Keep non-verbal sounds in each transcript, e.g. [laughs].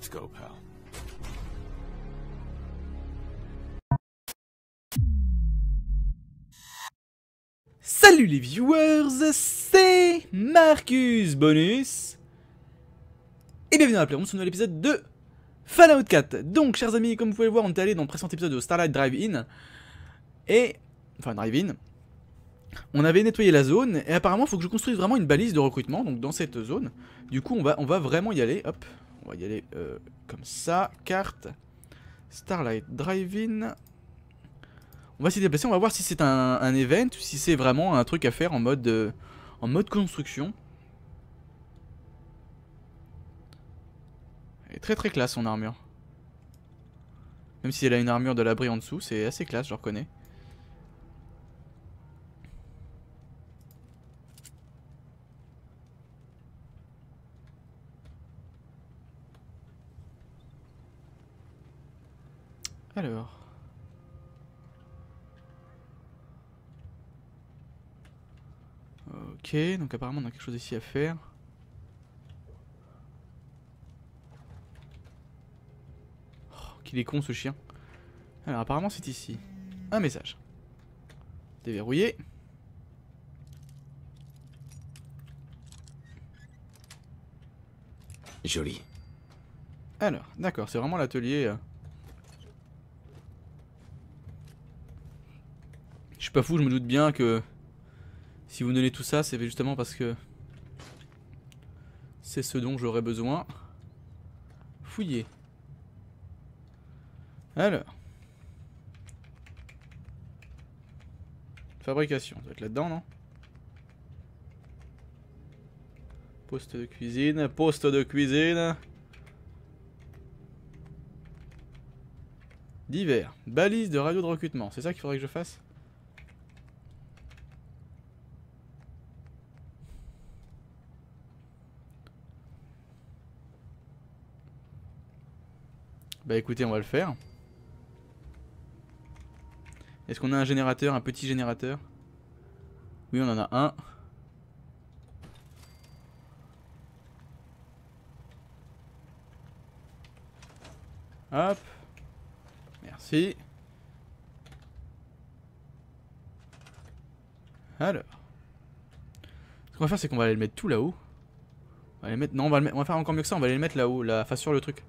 Let's go, pal. Salut les viewers, c'est Marcus Bonus. Et bienvenue dans la Playroom sur un nouvel épisode de Fallout 4 Donc chers amis, comme vous pouvez le voir, on est allé dans le précédent épisode de Starlight Drive-In. Et... Enfin Drive-In. On avait nettoyé la zone et apparemment il faut que je construise vraiment une balise de recrutement Donc dans cette zone. Du coup on va, on va vraiment y aller, hop On va y aller euh, comme ça, carte Starlight Drive-In on va s'y déplacer, on va voir si c'est un, un, event ou si c'est vraiment un truc à faire en mode, euh, en mode construction. Elle est très très classe son armure. Même si elle a une armure de l'abri en dessous, c'est assez classe, je reconnais. Alors... Ok, donc apparemment on a quelque chose ici à faire. Oh, qu'il est con ce chien. Alors apparemment c'est ici. Un message. Déverrouillé. Joli. Alors, d'accord, c'est vraiment l'atelier. Euh... suis pas fou, je me doute bien que si vous donnez tout ça, c'est justement parce que c'est ce dont j'aurais besoin. Fouiller. Alors. Fabrication, ça doit être là-dedans, non? Poste de cuisine, poste de cuisine. Divers. Balise de radio de recrutement, c'est ça qu'il faudrait que je fasse? Bah écoutez, on va le faire. Est-ce qu'on a un générateur, un petit générateur? Oui, on en a un. Hop. Merci. Alors. Ce qu'on va faire, c'est qu'on va aller le mettre tout là-haut. On va les mettre... Non, on va, le... on va faire encore mieux que ça, on va aller le mettre là-haut, la face sur le truc.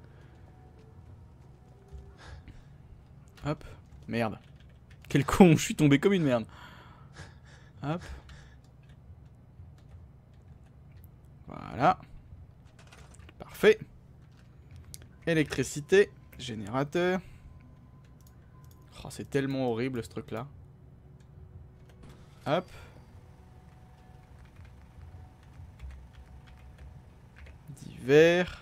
Hop. Merde. Quel con, [laughs] je suis tombé comme une merde. Hop. Voilà. Parfait. Électricité. Générateur. Oh, c'est tellement horrible ce truc là. Hop. Divers.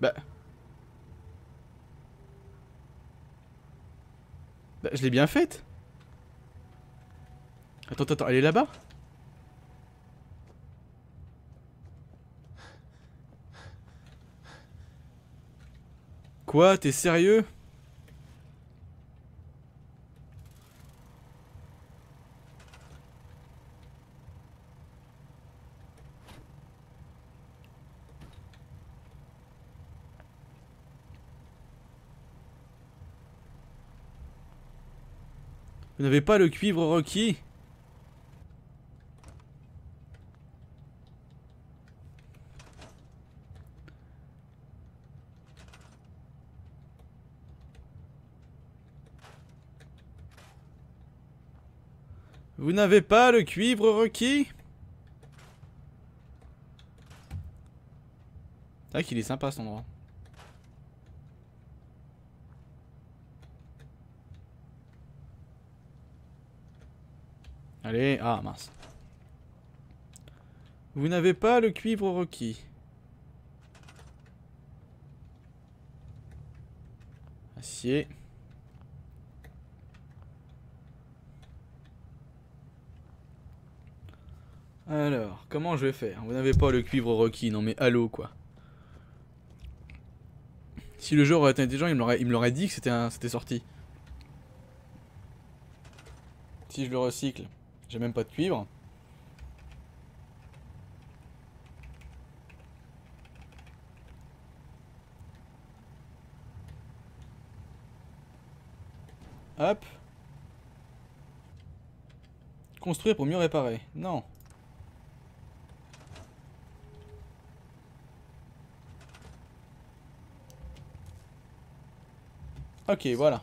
Bah. Bah, je l'ai bien faite. Attends, attends, elle est là-bas? Quoi T'es sérieux? N'avez pas le cuivre requis Vous n'avez pas le cuivre requis? C'est vrai qu'il est sympa cet endroit. Allez, ah mince. Vous n'avez pas le cuivre requis. Acier. Alors, comment je vais faire? Vous n'avez pas le cuivre requis, non mais allô quoi. Si le jeu aurait été intelligent, il me l'aurait dit que c'était sorti. Si je le recycle, j'ai même pas de cuivre. Hop. Construire pour mieux réparer. Non. Ok, voilà.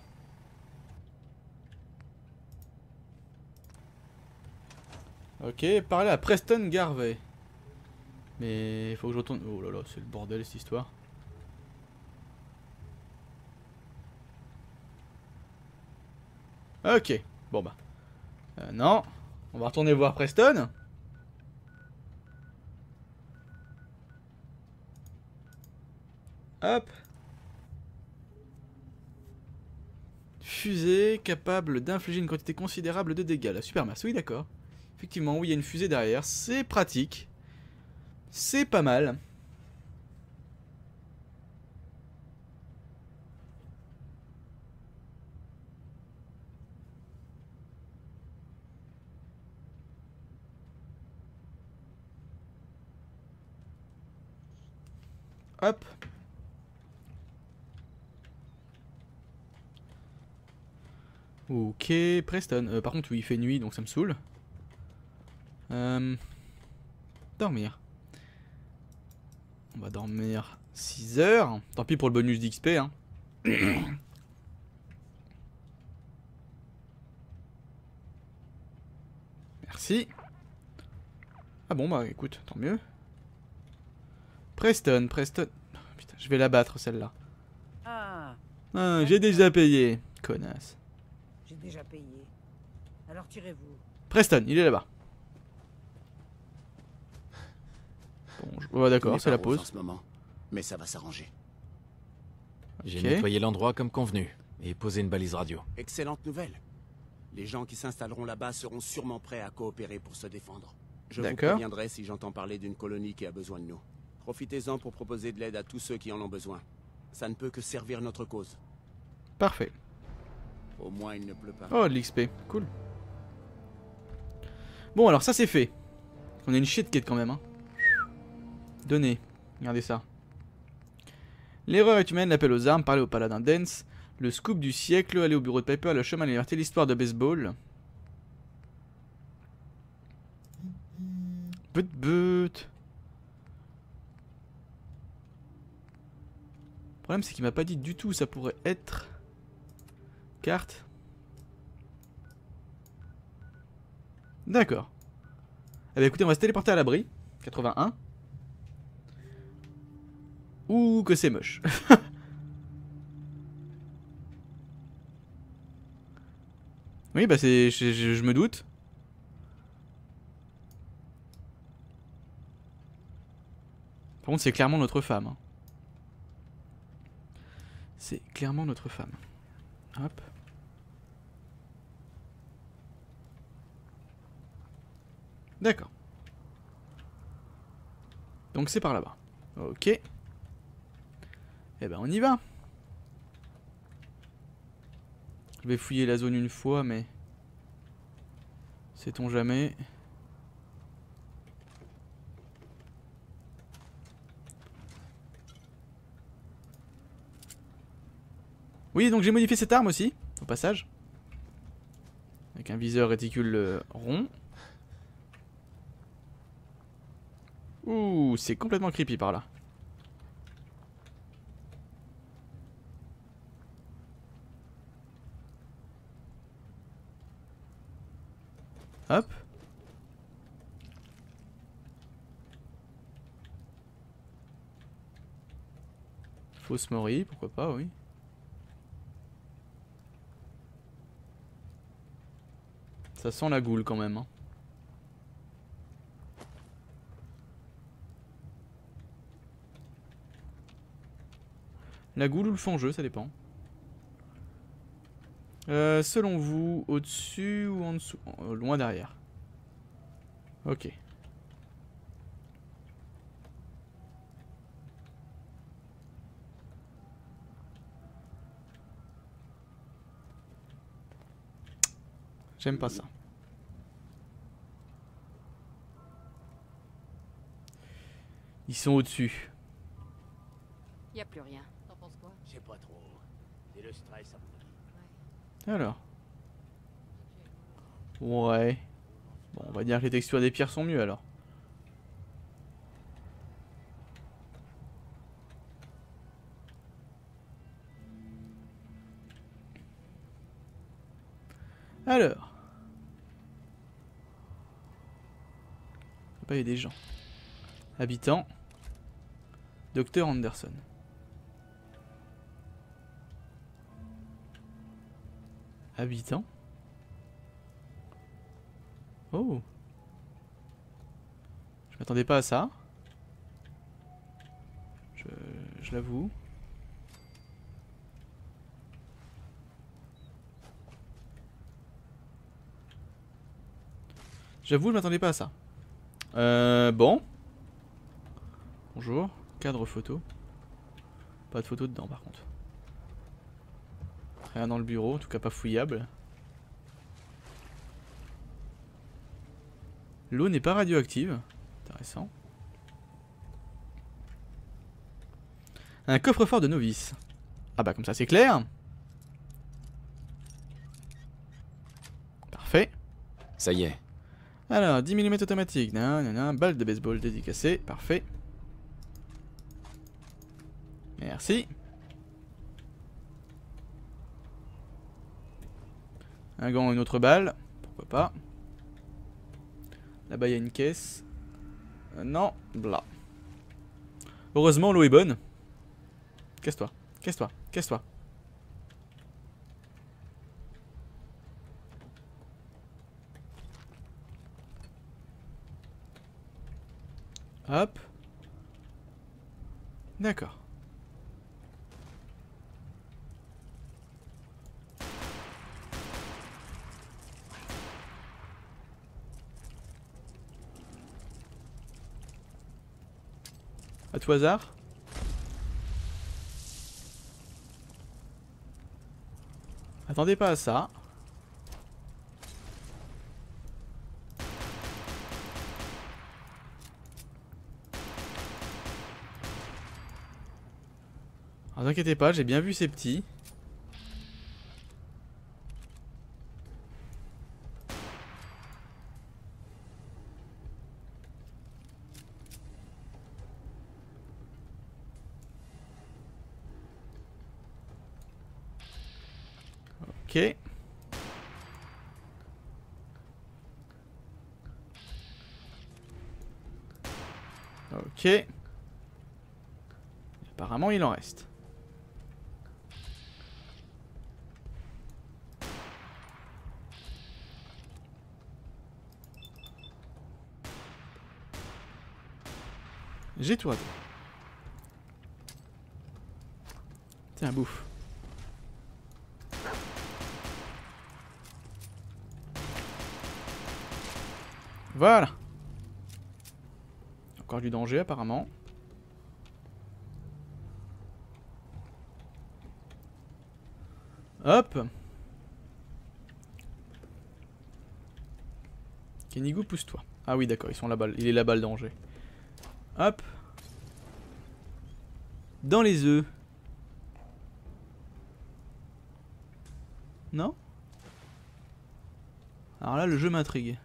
Ok, parler à Preston Garvey. Mais il faut que je retourne... Oh là là, c'est le bordel cette histoire. Ok, bon bah. Euh, non, on va retourner voir Preston. Hop. Fusée capable d'infliger une quantité considérable de dégâts. La supermasse, oui d'accord. Effectivement, oui, il y a une fusée derrière. C'est pratique. C'est pas mal. Hop. Ok, Preston. Euh, par contre, oui, il fait nuit, donc ça me saoule. Euh, dormir. On va dormir 6 heures. Tant pis pour le bonus d'XP. Hein. [coughs] Merci. Ah bon, bah écoute, tant mieux. Preston, Preston. Oh, putain, je vais la battre celle-là. Ah, Ah, j'ai déjà payé. Connasse. j'ai déjà payé. Alors tirez-vous. Preston, il est là-bas. Bon, je... ouais, d'accord, c'est la rose En pause. ce moment, mais ça va s'arranger. J'ai nettoyé l'endroit comme convenu et posé une balise radio. Excellente nouvelle. Les gens qui s'installeront là-bas seront sûrement prêts à coopérer pour se défendre. Je vous D'accord. préviendrai si j'entends parler d'une colonie qui a besoin de nous. Profitez-en pour proposer de l'aide à tous ceux qui en ont besoin. Ça ne peut que servir notre cause. Parfait. Au moins, il ne pleut pas. Oh, de l'XP. Cool. Bon, alors ça c'est fait. On a une shit quête quand même. Hein. Donnez. Regardez ça. L'erreur est humaine, l'appel aux armes, parler au paladin Dance, le scoop du siècle, aller au bureau de Piper, le chemin à la liberté, l'histoire de baseball. But but. Le problème c'est qu'il m'a pas dit du tout où ça pourrait être. Carte. D'accord. Eh bien écoutez, on va se téléporter à l'abri. 81. Ouh, que c'est moche. [laughs] oui, bah c'est... Je, je- je me doute. Par contre, c'est clairement notre femme. hein. C'est clairement notre femme. Hop. D'accord. Donc c'est par là-bas. Ok. Eh ben on y va. Je vais fouiller la zone une fois, mais... Sait-on jamais? Oui, donc j'ai modifié cette arme aussi, au passage. Avec un viseur réticule euh, rond. Ouh, c'est complètement creepy par là. Hop. Fausse mori, pourquoi pas, oui. Ça sent la goule quand même. hein. La goule ou le jeu, ça dépend. Euh, selon vous, au-dessus ou en dessous? Euh, Loin derrière. Ok. J'aime pas ça. Ils sont au-dessus. Y a plus rien. T'en penses quoi? Je sais pas trop. C'est le stress à mon avis. Alors. Ouais. Bon, on va dire que les textures des pierres sont mieux alors. Alors. Pas, y a des gens. Habitants. Docteur Anderson. Habitants. Oh. Je m'attendais pas à ça. Je, je l'avoue. J'avoue, je m'attendais pas à ça. Euh, bon. Bonjour. Cadre photo. Pas de photo dedans par contre. Rien dans le bureau, en tout cas pas fouillable. L'eau n'est pas radioactive. Intéressant. Un coffre-fort de novice. Ah bah comme ça c'est clair. Parfait. Ça y est. Alors, 10 mm automatique, nan, nan, nan, balle de baseball dédicacée, parfait. Merci. Un gant, une autre balle, pourquoi pas. Là-bas, il y a une caisse. Euh, non, bla. Heureusement, l'eau est bonne. Casse-toi, casse-toi, casse-toi. Hop. D'accord. À tout hasard Attendez pas à ça. Alors, inquiétez pas, j'ai bien vu ces petits. Ok. Apparemment, il en reste. J'ai tout raté. Tiens, bouffe. Voilà. Du danger apparemment. Hop. Kenigou, pousse-toi. Ah oui, d'accord, ils sont là-bas. Il est là-bas le danger. Hop. Dans les œufs. Non? Alors là, le jeu m'intrigue.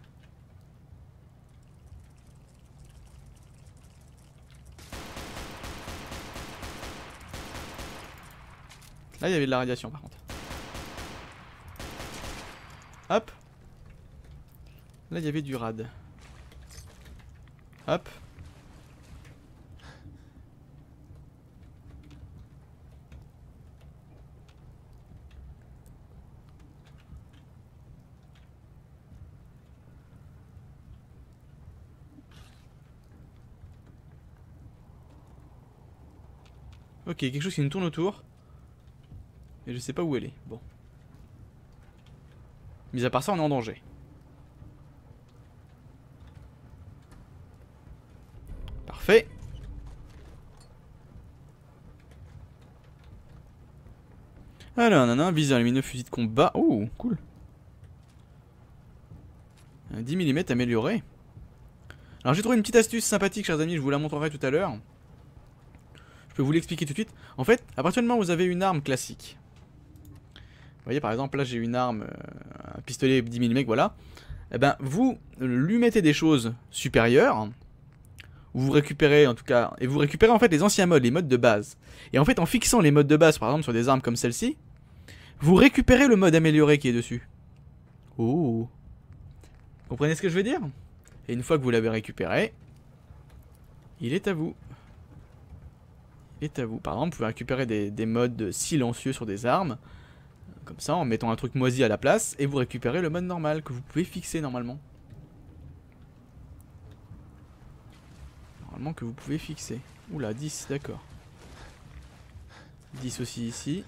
Là, il y avait de la radiation par contre. Hop. Là, il y avait du rad. Hop. Ok, quelque chose qui nous tourne autour. Et je sais pas où elle est. Bon. Mis à part ça, on est en danger. Parfait. Alors, nana, viseur lumineux, fusil de combat. Oh, cool. Un 10 mm amélioré. Alors j'ai trouvé une petite astuce sympathique, chers amis, je vous la montrerai tout à l'heure. Je peux vous l'expliquer tout de suite. En fait, à partir du moment où vous avez une arme classique, voyez par exemple là j'ai une arme, euh, un pistolet 10 mm, voilà. Eh ben vous lui mettez des choses supérieures, ou vous récupérez en tout cas, et vous récupérez en fait les anciens modes, les modes de base. Et en fait en fixant les modes de base par exemple sur des armes comme celle-ci, vous récupérez le mode amélioré qui est dessus. Oh. Comprenez ce que je veux dire? Et une fois que vous l'avez récupéré, il est à vous. Il est à vous. Par exemple, vous pouvez récupérer des modes silencieux sur des armes. Comme ça, en mettant un truc moisi à la place. Et vous récupérez le mode normal que vous pouvez fixer normalement. Normalement que vous pouvez fixer. Oula, 10, d'accord. 10 aussi ici.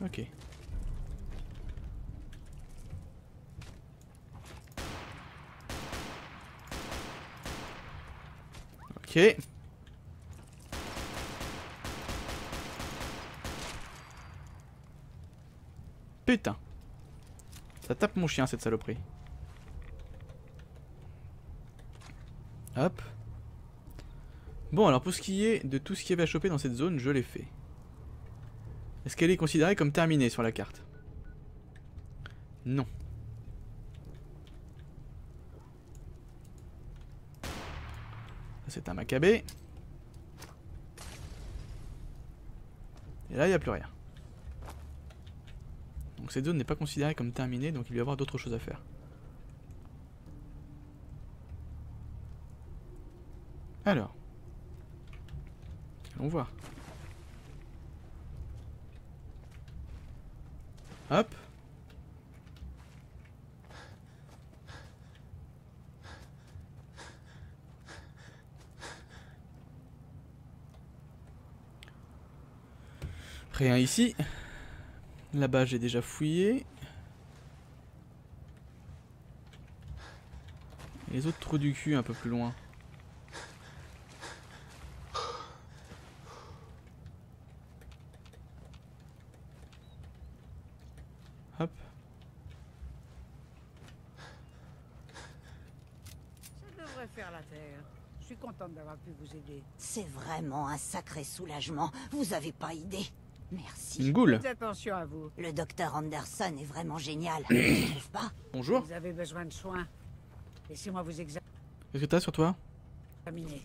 Ok. Ok. Putain. Ça tape mon chien cette saloperie. Hop. Bon alors pour ce qui est de tout ce qu'il y avait à choper dans cette zone, je l'ai fait. Est-ce qu'elle est considérée comme terminée sur la carte? Non. C'est un macabé. Et là, il n'y a plus rien. Donc cette zone n'est pas considérée comme terminée, donc il va y avoir d'autres choses à faire. Alors. Allons voir. Hop. Rien ici. Là-bas, j'ai déjà fouillé. Les autres trous du cul un peu plus loin. Hop. Ça devrait faire la terre. Je suis contente d'avoir pu vous aider. C'est vraiment un sacré soulagement. Vous avez pas idée. Merci. Une goule. Faites attention à vous. Le docteur Anderson est vraiment génial. [coughs] Tu trouves pas? Bonjour. Vous avez besoin de soins. Laissez-moi vous Qu'est-ce que t'as sur toi examiner.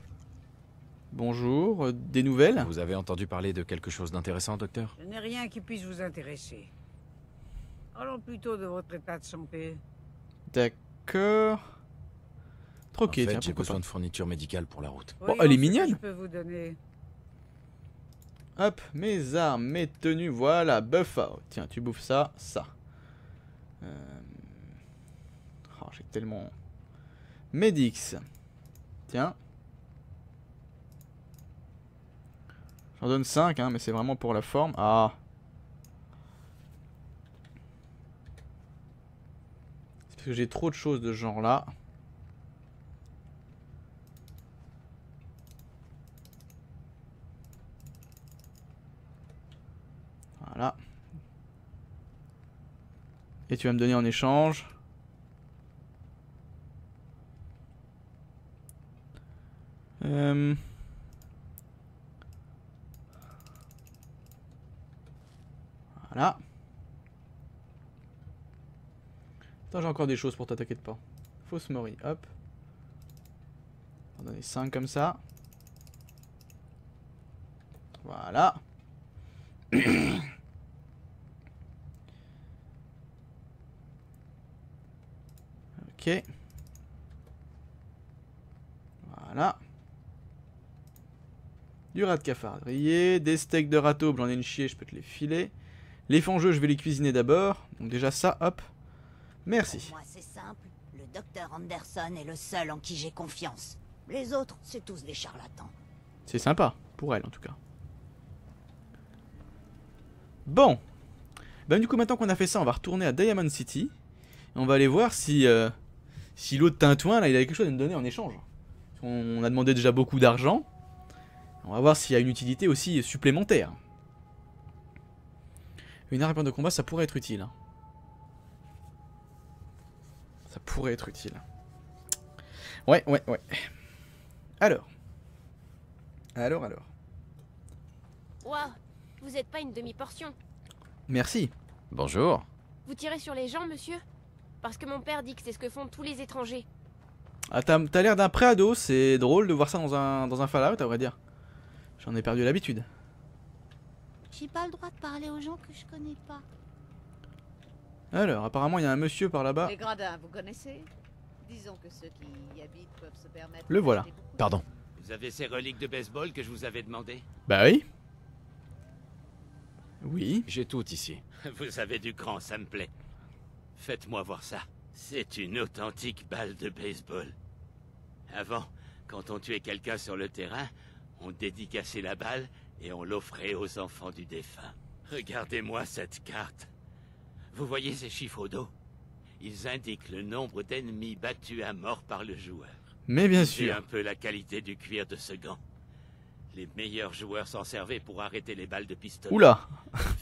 Bonjour. euh, des nouvelles? Vous avez entendu parler de quelque chose d'intéressant, docteur? Je n'ai rien qui puisse vous intéresser. Parlons plutôt de votre état de santé. D'accord. En Ok, fait, j'ai besoin pas. de fournitures médicales pour la route. Bon, elle est mignonne. Je peux vous donner. Hop, mes armes, mes tenues, voilà, buff out. Tiens, tu bouffes ça, ça. Euh, oh, j'ai tellement... Medix. Tiens. J'en donne 5, hein, mais c'est vraiment pour la forme. Ah. C'est parce que j'ai trop de choses de ce genre-là. Voilà. Et tu vas me donner en échange. Euh... Voilà. Attends, j'ai encore des choses pour toi, t'inquiète pas. Fausse mori, hop. On va donner 5 comme ça. Voilà. [clears throat] Ok. Voilà. Du rat de cafardrier, des steaks de râteau, j'en ai une chier, je peux te les filer. Les fongeux, je vais les cuisiner d'abord. Donc déjà ça, hop. Merci. Pour moi, c'est simple. Le docteur Anderson est le seul en qui j'ai confiance. Les autres, c'est tous des charlatans. C'est sympa, pour elle en tout cas. Bon. Ben du coup maintenant qu'on a fait ça, on va retourner à Diamond City. Et on va aller voir si, euh, si l'autre tintouin là, il avait quelque chose à nous donner en échange. On a demandé déjà beaucoup d'argent. On va voir s'il y a une utilité aussi supplémentaire. Une arme de combat, ça pourrait être utile. Ça pourrait être utile. Ouais, ouais, ouais. Alors. Alors, alors. Ouah Vous êtes pas une demi-portion. Merci. Bonjour. Vous tirez sur les gens, monsieur? Parce que mon père dit que c'est ce que font tous les étrangers. Ah, t'as l'air d'un pré-ado, c'est drôle de voir ça dans un, dans un Fallout, à vrai dire. J'en ai perdu l'habitude. J'ai pas le droit de parler aux gens que je connais pas. Alors, apparemment, il y a un monsieur par là-bas. Les gradins, vous connaissez? Disons que ceux qui y habitent peuvent se permettre. Le voilà. Pardon. Vous avez ces reliques de baseball que je vous avais demandé Bah oui. Oui. J'ai tout ici. Vous avez du cran, ça me plaît. Faites-moi voir ça. C'est une authentique balle de baseball. Avant, quand on tuait quelqu'un sur le terrain, on dédicaçait la balle et on l'offrait aux enfants du défunt. Regardez-moi cette carte. Vous voyez ces chiffres au dos? Ils indiquent le nombre d'ennemis battus à mort par le joueur. Mais bien C'est sûr. un peu la qualité du cuir de ce gant. Les meilleurs joueurs s'en servaient pour arrêter les balles de pistolet. Oula.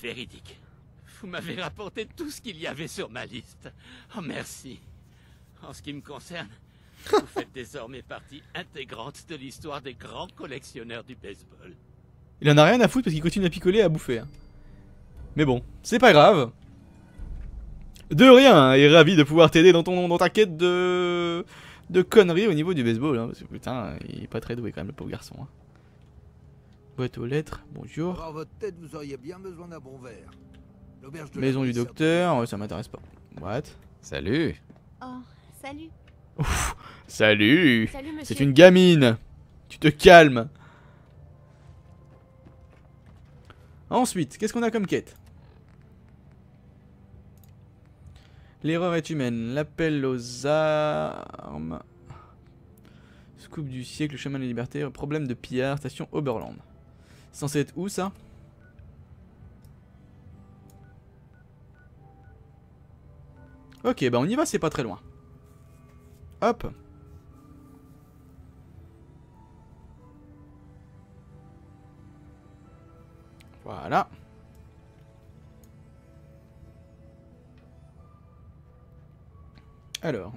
Véridique. Vous m'avez rapporté tout ce qu'il y avait sur ma liste. Oh, merci. En ce qui me concerne, vous [laughs] faites désormais partie intégrante de l'histoire des grands collectionneurs du baseball. Il en a rien à foutre parce qu'il continue à picoler et à bouffer. hein. Mais bon, c'est pas grave. De rien, et ravi de pouvoir t'aider dans, ton, dans ta quête de... de conneries au niveau du baseball. Hein, parce que putain, il est pas très doué quand même, le pauvre garçon. hein. Boîte aux lettres, bonjour. Pour votre tête, vous auriez bien besoin d'un bon verre. L'auberge de la Maison du docteur, ouais, ça m'intéresse pas. What? Salut. Oh, salut. Salut Salut, monsieur. C'est une gamine Tu te calmes Ensuite, qu'est-ce qu'on a comme quête? L'erreur est humaine. L'appel aux armes. Scoop du siècle, chemin de la liberté. Problème de pillard, station Oberland. C'est censé être où ça? Ok, bah on y va, c'est pas très loin. Hop Voilà. Alors.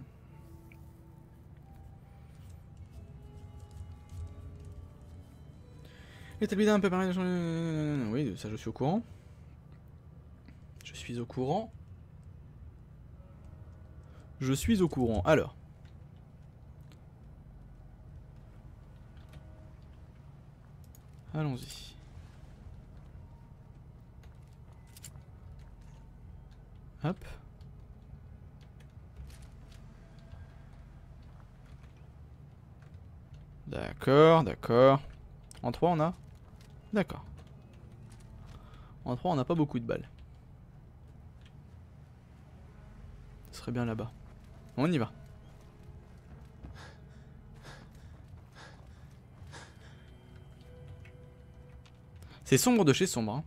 L'établi d'un peu pareil. Oui, ça je suis au courant. Je suis au courant. Je suis au courant. Alors. Allons-y. Hop. D'accord, d'accord. En 3 on a? D'accord. En 3 on n'a pas beaucoup de balles. Ce serait bien là-bas. On y va. C'est sombre de chez sombre. hein.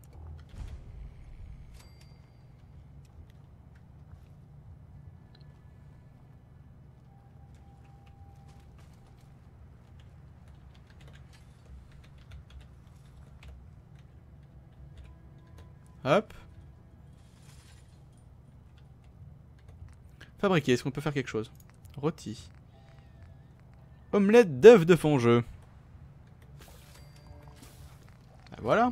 Hop. Fabriquer, est-ce qu'on peut faire quelque chose? Rôti. Omelette d'œufs de fond-jeu. Bah voilà.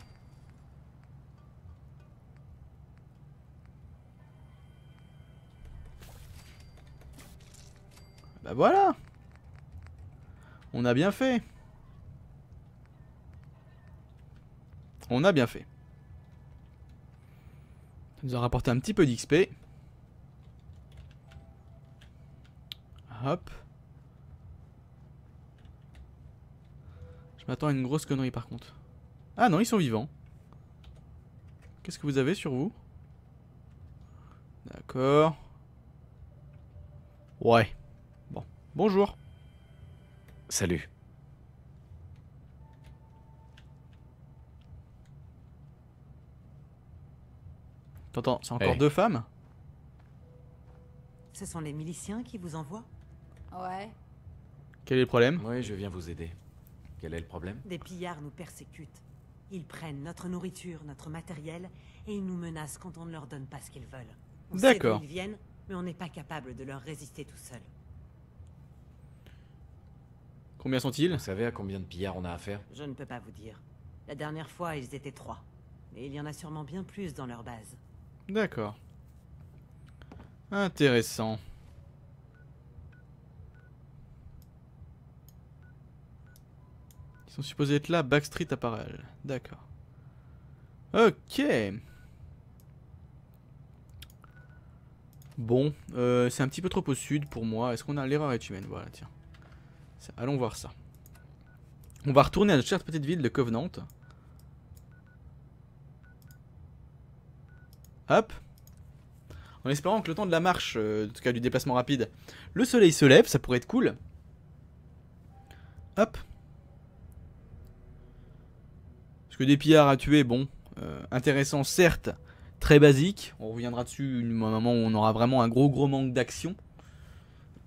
Bah voilà. On a bien fait. On a bien fait. Ça nous a rapporté un petit peu d'XP. Hop. Je m'attends à une grosse connerie par contre. Ah non, ils sont vivants. Qu'est-ce que vous avez sur vous? D'accord. Ouais. Bon. Bonjour. Salut. T'entends, c'est encore Hey. deux femmes? Ce sont les miliciens qui vous envoient? Ouais. Quel est le problème? Oui, je viens vous aider. Quel est le problème? Des pillards nous persécutent. Ils prennent notre nourriture, notre matériel, et ils nous menacent quand on ne leur donne pas ce qu'ils veulent. D'accord. ils viennent, mais on n'est pas capable de leur résister tout seul. Combien sont-ils? Vous savez à combien de pillards on a affaire? Je ne peux pas vous dire. La dernière fois, ils étaient trois. Et il y en a sûrement bien plus dans leur base. D'accord. Intéressant. Ils sont supposés être là, Backstreet Apparel. D'accord. Ok. Bon, euh, c'est un petit peu trop au sud pour moi. Est-ce qu'on a l'erreur est humaine? Voilà, tiens. Allons voir ça. On va retourner à notre chère petite ville de Covenant. Hop. En espérant que le temps de la marche, euh, en tout cas du déplacement rapide, le soleil se lève, ça pourrait être cool. Hop. Parce que des pillards à tuer, bon, euh, intéressant certes, très basique. On reviendra dessus une- un moment où on aura vraiment un gros gros manque d'action.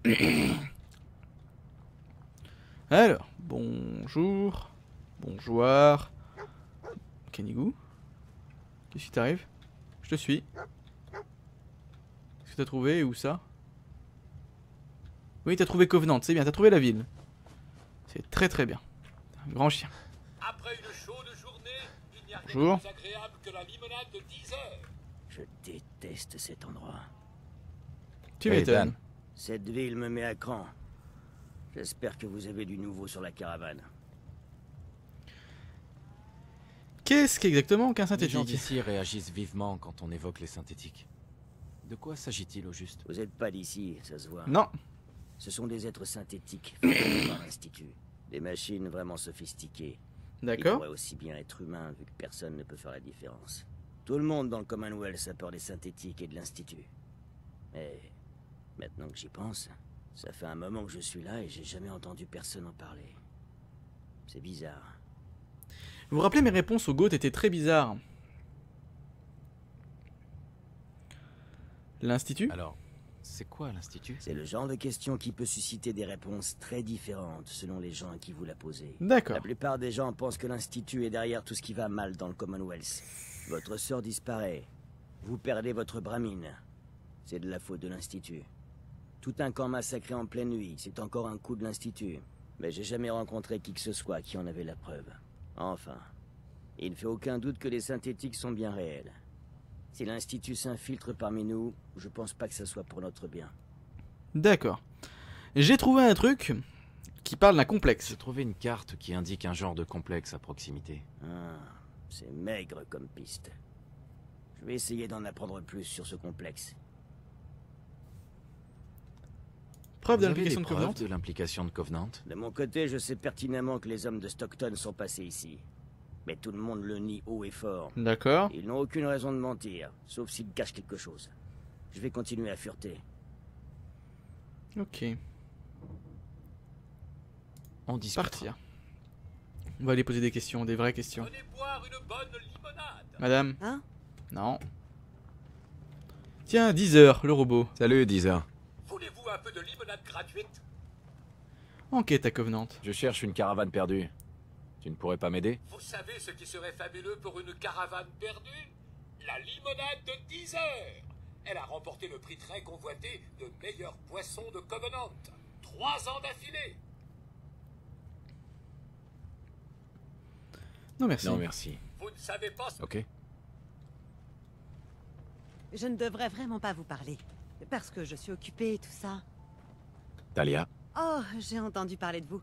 [coughs] Alors, bonjour. Bonjour. Kenigou. Qu'est-ce qui t'arrive? Je te suis. Qu'est-ce que t'as trouvé? Où ça? Oui, t'as trouvé Covenant, c'est bien, t'as trouvé la ville. C'est très très bien. Un grand chien. Après une heures. Je déteste cet endroit. Tu Hey, m'étonnes. Dan. Cette ville me met à cran. J'espère que vous avez du nouveau sur la caravane. Qu'est-ce qu'exactement qu'un Les gens synthétique d'ici réagissent vivement quand on évoque les synthétiques. De quoi s'agit-il au juste? Vous n'êtes pas d'ici, ça se voit. Non. Ce sont des êtres synthétiques fabriqués par l'Institut. Des machines vraiment sophistiquées. D'accord. pourraient aussi bien être humains vu que personne ne peut faire la différence. Tout le monde dans le Commonwealth a peur des synthétiques et de l'Institut. Mais maintenant que j'y pense, ça fait un moment que je suis là et j'ai jamais entendu personne en parler. C'est bizarre. Vous vous rappelez mes réponses au GOAT étaient très bizarres. L'Institut? Alors, c'est quoi l'Institut? C'est le genre de question qui peut susciter des réponses très différentes selon les gens à qui vous la posez. D'accord. La plupart des gens pensent que l'Institut est derrière tout ce qui va mal dans le Commonwealth. Votre sœur disparaît. Vous perdez votre bramine. C'est de la faute de l'Institut. Tout un camp massacré en pleine nuit, c'est encore un coup de l'Institut. Mais j'ai jamais rencontré qui que ce soit qui en avait la preuve. Enfin, il ne fait aucun doute que les synthétiques sont bien réels. Si l'Institut s'infiltre parmi nous, je pense pas que ce soit pour notre bien. D'accord. J'ai trouvé un truc qui parle d'un complexe. J'ai trouvé une carte qui indique un genre de complexe à proximité. Ah, c'est maigre comme piste. Je vais essayer d'en apprendre plus sur ce complexe. Preuve l'implication Covenant de l'implication de Covenant? De mon côté, je sais pertinemment que les hommes de Stockton sont passés ici. Mais tout le monde le nie haut et fort. D'accord. Ils n'ont aucune raison de mentir, sauf s'ils cachent quelque chose. Je vais continuer à fureter. Ok. On discutera. Partir. On va aller poser des questions, des vraies questions. Venez boire une bonne limonade. Madame Hein? Non. Tiens, 10 heures, le robot. Salut, Deezer. Voulez-vous un peu de limonade gratuite? Enquête à Covenant. Je cherche une caravane perdue. Tu ne pourrais pas m'aider Vous savez ce qui serait fabuleux pour une caravane perdue? La limonade de 10 heures. Elle a remporté le prix très convoité de meilleur poisson de Covenant. Trois ans d'affilée. Non, merci. Non, merci. Vous ne savez pas ce Ok. Je ne devrais vraiment pas vous parler. Parce que je suis occupée et tout ça. Talia, Oh, j'ai entendu parler de vous.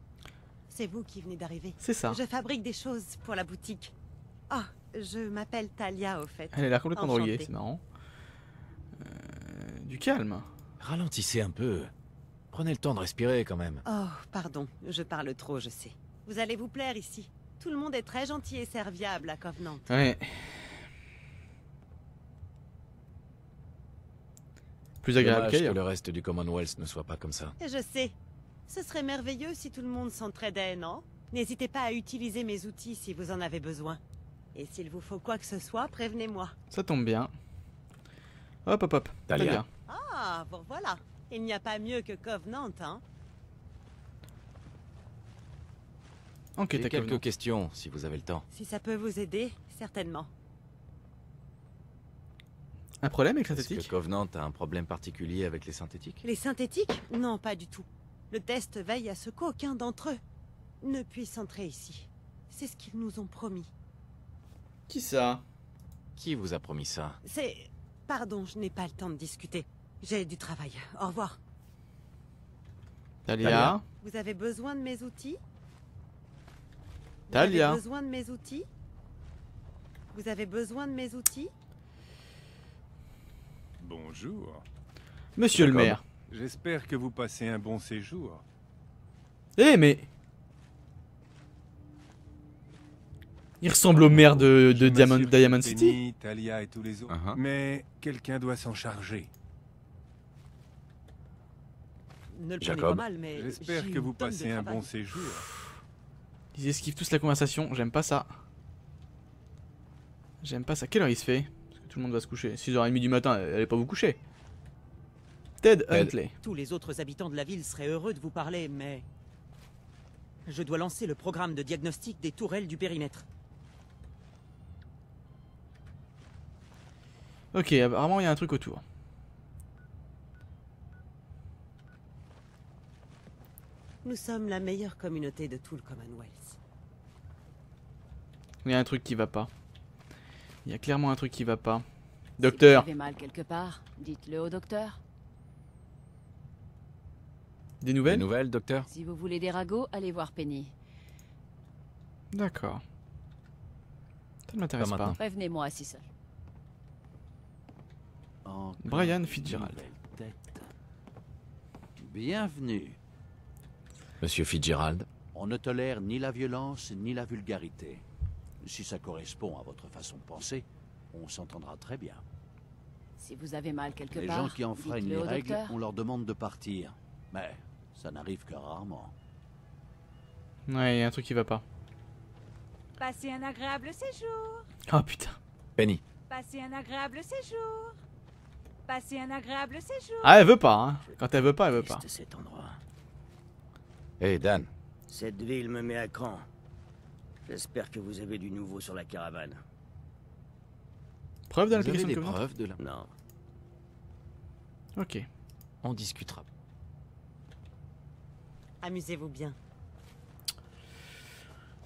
C'est vous qui venez d'arriver. C'est ça. Je fabrique des choses pour la boutique. Oh, je m'appelle Talia au fait. Elle a l'air complètement droguée, c'est marrant. Euh, du calme. ralentissez un peu. Prenez le temps de respirer quand même. Oh, pardon, je parle trop, je sais. Vous allez vous plaire ici. Tout le monde est très gentil et serviable à Covenant. Ouais. Plus agréable que le reste du Commonwealth ne soit pas comme ça. Je sais. Ce serait merveilleux si tout le monde s'entraidait, non? N'hésitez pas à utiliser mes outils si vous en avez besoin. Et s'il vous faut quoi que ce soit, prévenez-moi. Ça tombe bien. Hop, hop, hop. Bien. Ah, bon voilà. Il n'y a pas mieux que Covenant, hein Enquête J'ai à quelques Covenant. questions, si vous avez le temps. Si ça peut vous aider, certainement. Un problème avec Est-ce synthétique? Que Covenant a un problème particulier avec les synthétiques? Les synthétiques? Non, pas du tout. Le test veille à ce qu'aucun d'entre eux ne puisse entrer ici. C'est ce qu'ils nous ont promis. Qui ça? Qui vous a promis ça? C'est... Pardon, je n'ai pas le temps de discuter. J'ai du travail. Au revoir. Talia? Talia? Vous avez besoin de mes outils? Vous Talia. avez besoin de mes outils? Vous avez besoin de mes outils? Bonjour. Monsieur le maire. J'espère que vous passez un bon séjour. Eh mais... Il ressemble au maire de, Diamond, City. Penny, Talia et tous les autres. Uh-huh. Mais quelqu'un doit s'en charger. Ne le prenez Jacob. pas mal, mais... J'espère que vous passez un bon séjour. Ils esquivent tous la conversation, j'aime pas ça. J'aime pas ça. Quelle heure il se fait? Parce que tout le monde va se coucher. 6h30 du matin, allez pas vous coucher. Ted. Huntley. Tous les autres habitants de la ville seraient heureux de vous parler, mais... Je dois lancer le programme de diagnostic des tourelles du périmètre. Ok, apparemment il y a un truc autour. Nous sommes la meilleure communauté de tout le Commonwealth. Il y a un truc qui va pas. Il y a clairement un truc qui va pas. Si Docteur. vous avez mal quelque part, dites-le au docteur. Des Des nouvelles nouvelles, docteur Si vous voulez des ragots, allez voir Penny. D'accord. Ça ne m'intéresse Pas. Prévenez-moi si ça. Encore Brian Fitzgerald. Bienvenue. Monsieur Fitzgerald, On ne tolère ni la violence ni la vulgarité. Si ça correspond à votre façon de penser, on s'entendra très bien. Si vous avez mal quelque les part, gens qui enfreignent les règles, docteur. on leur demande de partir. Mais ça n'arrive que rarement. Ouais, il y a un truc qui va pas. Passez un agréable séjour. Ah putain. Penny. Passez un agréable séjour. Passez un agréable séjour. Ah, elle veut pas, hein. Quand elle veut pas, elle veut pas. Cet endroit. Hé, Dan. Cette ville me met à cran. J'espère que vous avez du nouveau sur la caravane. Preuve de Vous avez l'application de la... Non. Ok. On discutera. Amusez-vous bien.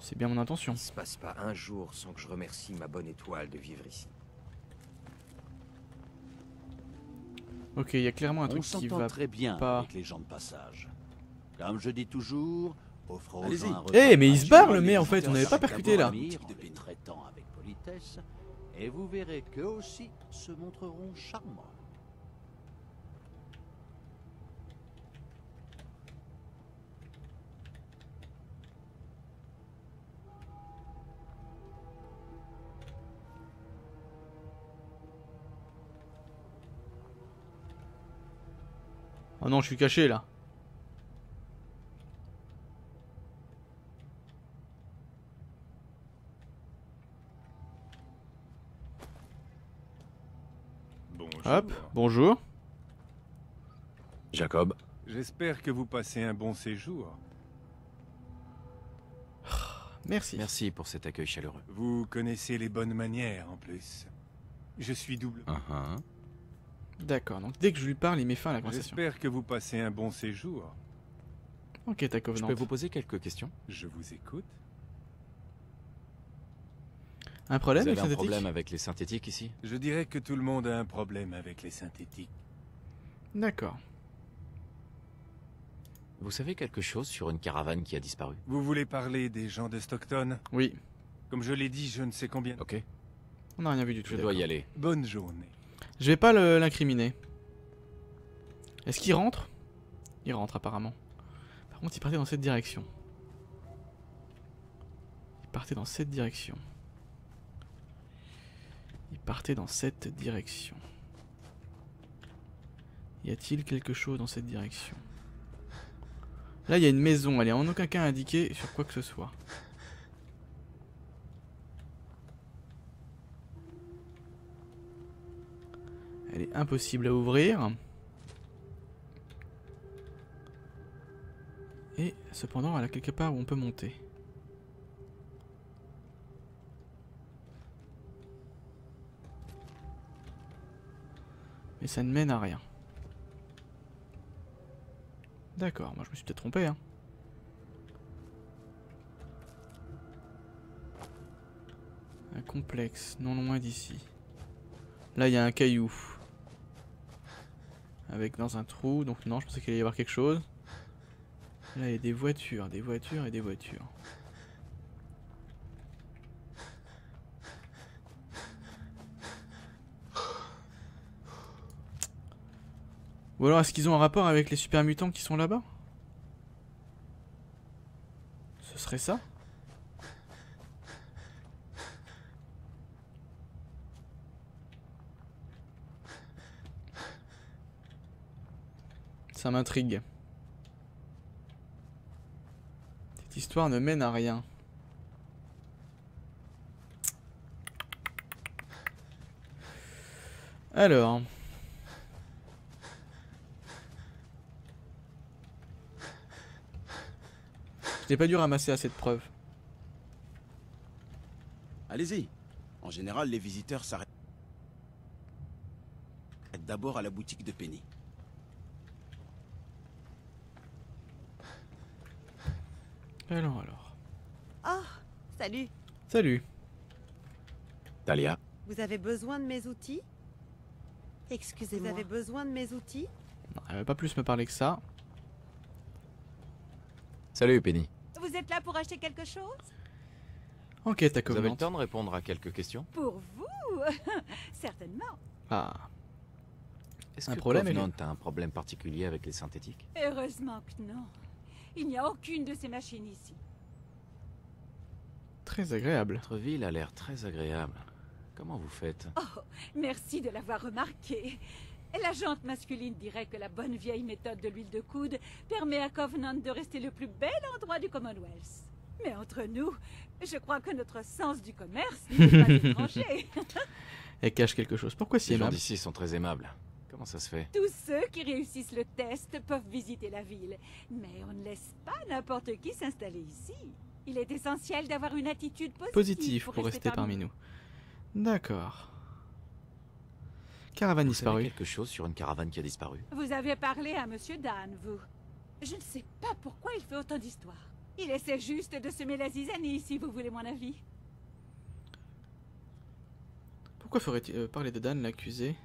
C'est bien mon intention. Il se passe pas un jour sans que je remercie ma bonne étoile de vivre ici. Ok, il y a clairement un On truc qui va très bien pas. avec les gens de passage. Comme je dis toujours, offre aux Allez-y. gens un Eh, repas mais il se barre, le maire, en fait, on n'avait pas percuté, là. temps avec politesse, et vous verrez qu'eux aussi se montreront charmants. Oh non, je suis caché là. Bonjour. Hop, bonjour. Jacob. J'espère que vous passez un bon séjour. Merci. Merci pour cet accueil chaleureux. Vous connaissez les bonnes manières en plus. Je suis double. Uh-huh. D'accord, donc dès que je lui parle, il met fin à la conversation. J'espère que vous passez un bon séjour. Ok, ta Je peux vous poser quelques questions Je vous écoute. Un problème Vous avec avez un synthétique problème avec les synthétiques ici? Je dirais que tout le monde a un problème avec les synthétiques. D'accord. Vous savez quelque chose sur une caravane qui a disparu? Vous voulez parler des gens de Stockton? Oui. Comme je l'ai dit, je ne sais combien. Ok. On n'a rien vu du tout. Je dois y aller. Bonne journée. Je vais pas l'incriminer. Est-ce qu'il rentre? Il rentre apparemment. Par contre, il partait dans cette direction. Il partait dans cette direction. Il partait dans cette direction. Y a-t-il quelque chose dans cette direction? Là, il y a une maison. Elle est en aucun cas indiquée sur quoi que ce soit. Elle est impossible à ouvrir. Et cependant, elle a quelque part où on peut monter. Mais ça ne mène à rien. D'accord, moi je me suis peut-être trompé. Hein. Un complexe, non loin d'ici. Là, il y a un caillou. Avec dans un trou. Donc non, je pensais qu'il allait y avoir quelque chose. Là, il y a des voitures, des voitures et des voitures. Ou alors, est-ce qu'ils ont un rapport avec les super mutants qui sont là-bas? Ce serait ça? Ça m'intrigue. Cette histoire ne mène à rien. Alors. Je n'ai pas dû ramasser assez de preuves. Allez-y. En général, les visiteurs s'arrêtent d'abord à la boutique de Penny. Alors, alors. Oh, salut. Salut. Talia. Vous avez besoin de mes outils? Excusez-moi. Vous avez besoin de mes outils? Non, elle va pas plus me parler que ça. Salut Penny. Vous êtes là pour acheter quelque chose? Enquête à Vous avez le temps de répondre à quelques questions? Pour vous [laughs] Certainement. Ah. Est-ce Un que problème, a un problème particulier avec les synthétiques? Heureusement que non. Il n'y a aucune de ces machines ici. Très agréable. Votre ville a l'air très agréable. Comment vous faites? Oh, merci de l'avoir remarqué. La jante masculine dirait que la bonne vieille méthode de l'huile de coude permet à Covenant de rester le plus bel endroit du Commonwealth. Mais entre nous, je crois que notre sens du commerce n'est pas [laughs] étranger. Elle cache quelque chose. Pourquoi si Les gens d'ici sont très aimables. Comment ça se fait? Tous ceux qui réussissent le test peuvent visiter la ville. Mais on ne laisse pas n'importe qui s'installer ici. Il est essentiel d'avoir une attitude positive, Positif pour rester parmi nous. D'accord. Caravane Vous savez disparue. quelque chose sur une caravane qui a disparu? Vous avez parlé à Monsieur Dan, vous. Je ne sais pas pourquoi il fait autant d'histoires. Il essaie juste de semer la zizanie, si vous voulez mon avis. Pourquoi ferait-il euh, parler de Dan, l'accusé?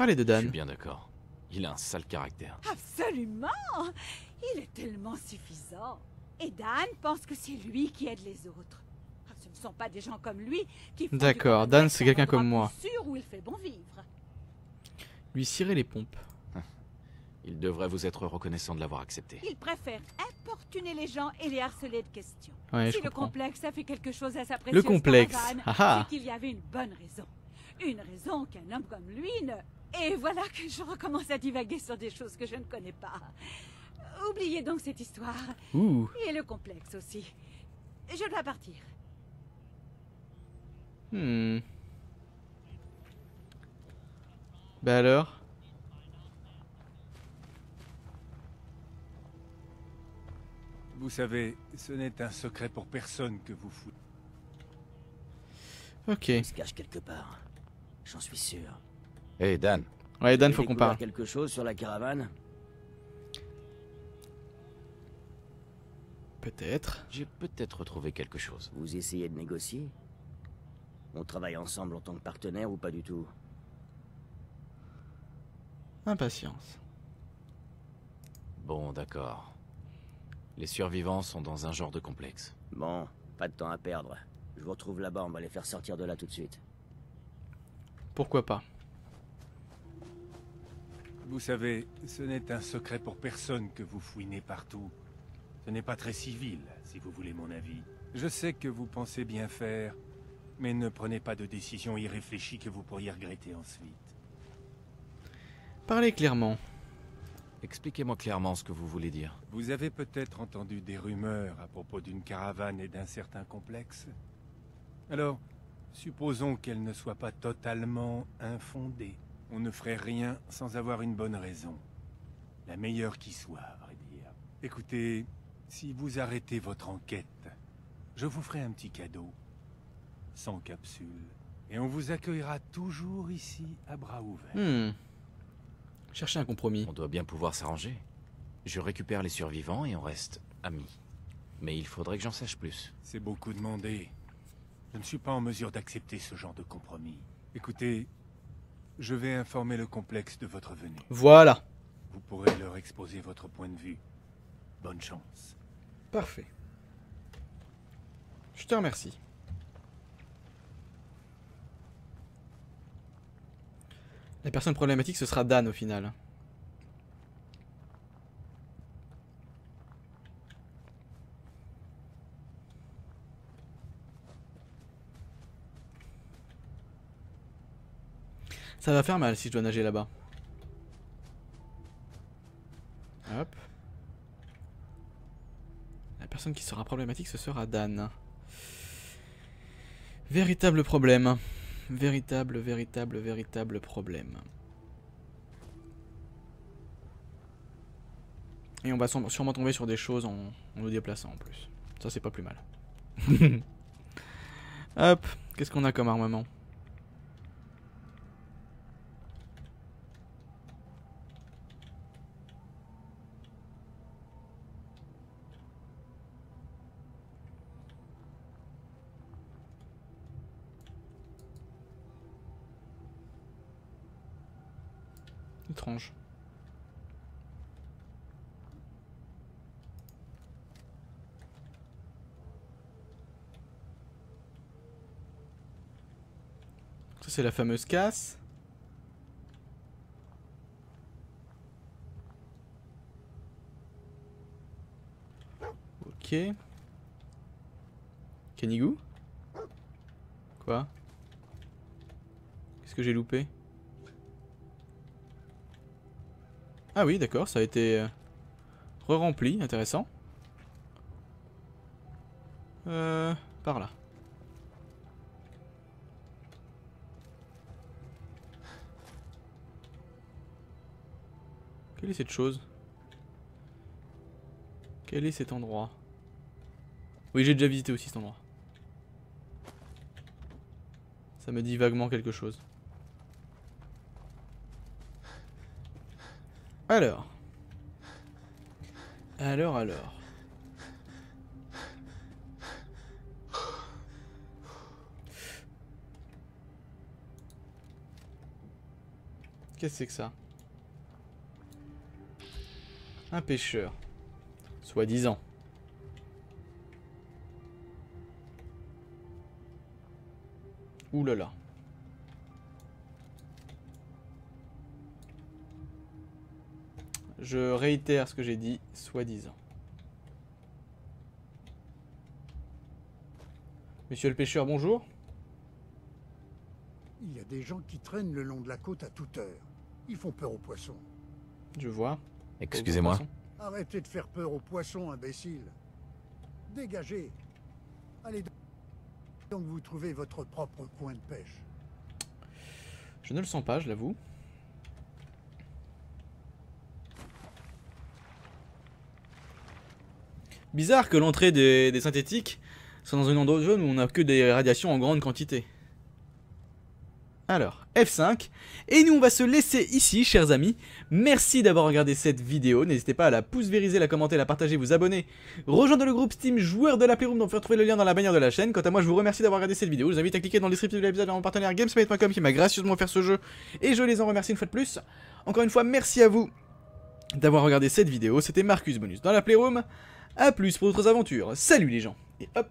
Parler de Je Dan. suis bien d'accord. Il a un sale caractère. Absolument Il est tellement suffisant. Et Dan pense que c'est lui qui aide les autres. Ah, Ce ne sont pas des gens comme lui qui D'accord, Dan, c'est quelqu'un comme moi. sûr où il fait bon vivre. Lui cirer les pompes. [laughs] Il devrait vous être reconnaissant de l'avoir accepté. Il préfère importuner les gens et les harceler de questions. Ouais, si je le comprends. complexe a fait quelque chose à sa Le précieuse complexe. caravane, Ah ah. c'est qu'il y avait une bonne raison. Une raison qu'un homme comme lui ne... Et voilà que je recommence à divaguer sur des choses que je ne connais pas. Oubliez donc cette histoire. Ouh. Et le complexe aussi. Je dois partir. Hmm. Bah alors? Vous savez, ce n'est un secret pour personne que vous foutez. Ok. Il se cache quelque part. J'en suis sûr. Hé Dan. Ouais, Dan, faut qu'on parle. quelque chose sur la caravane? Peut-être. J'ai peut-être trouvé quelque chose. Vous essayez de négocier? On travaille ensemble en tant que partenaire ou pas du tout? Impatience. Bon, d'accord. Les survivants sont dans un genre de complexe. Bon, pas de temps à perdre. Je vous retrouve là-bas, on va les faire sortir de là tout de suite. Pourquoi pas? Vous savez, ce n'est un secret pour personne que vous fouinez partout. Ce n'est pas très civil, si vous voulez mon avis. Je sais que vous pensez bien faire, mais ne prenez pas de décision irréfléchie que vous pourriez regretter ensuite. Parlez clairement. Expliquez-moi clairement ce que vous voulez dire. Vous avez peut-être entendu des rumeurs à propos d'une caravane et d'un certain complexe. Alors, supposons qu'elles ne soient pas totalement infondées. On ne ferait rien sans avoir une bonne raison. La meilleure qui soit, à vrai dire. Écoutez, si vous arrêtez votre enquête, je vous ferai un petit cadeau. Sans capsule. Et on vous accueillera toujours ici à bras ouverts. Hmm. Cherchez un compromis. On doit bien pouvoir s'arranger. Je récupère les survivants et on reste amis. Mais il faudrait que j'en sache plus. C'est beaucoup demandé. Je ne suis pas en mesure d'accepter ce genre de compromis. Écoutez, je vais informer le complexe de votre venue. Voilà. Vous pourrez leur exposer votre point de vue. Bonne chance. Parfait. Je te remercie. La personne problématique, ce sera Dan au final. Ça va faire mal si je dois nager là-bas. Hop. La personne qui sera problématique, ce sera Dan. Véritable problème. Véritable, véritable, véritable problème. Et on va sûrement tomber sur des choses en, en nous déplaçant en plus. Ça, c'est pas plus mal. [laughs] Hop, qu'est-ce qu'on a comme armement Étrange. Ça c'est la fameuse casse. Ok. Canigou Quoi Qu'est-ce que j'ai loupé Ah oui, d'accord, ça a été euh, re-rempli, intéressant. Euh, par là. Quelle est cette chose? Quel est cet endroit? Oui, j'ai déjà visité aussi cet endroit. Ça me dit vaguement quelque chose. Alors. Alors, alors. Qu'est-ce que c'est que ça? Un pêcheur. Soi-disant. Ouh là là. Je réitère ce que j'ai dit, soi-disant. Monsieur le pêcheur, bonjour. Il y a des gens qui traînent le long de la côte à toute heure. Ils font peur aux poissons. Je vois. Excusez-moi. Arrêtez de faire peur aux poissons, imbécile. Dégagez. Allez donc vous trouvez votre propre coin de pêche. Je ne le sens pas, je l'avoue. Bizarre que l'entrée des, synthétiques soit dans une endroit zone où on n'a que des radiations en grande quantité. Alors, F5. Et nous, on va se laisser ici, chers amis. Merci d'avoir regardé cette vidéo. N'hésitez pas à la pouce vériser, la commenter, la partager, vous abonner. Rejoindre le groupe Steam joueur de la Playroom dont vous pouvez retrouver le lien dans la bannière de la chaîne. Quant à moi, je vous remercie d'avoir regardé cette vidéo. Je vous invite à cliquer dans le descriptif de l'épisode dans mon partenaire Gamesmate.com qui m'a gracieusement offert ce jeu. Et je les en remercie une fois de plus. Encore une fois, merci à vous d'avoir regardé cette vidéo. C'était Marcus Bonus dans la Playroom. A plus pour d'autres aventures. Salut les gens. Et hop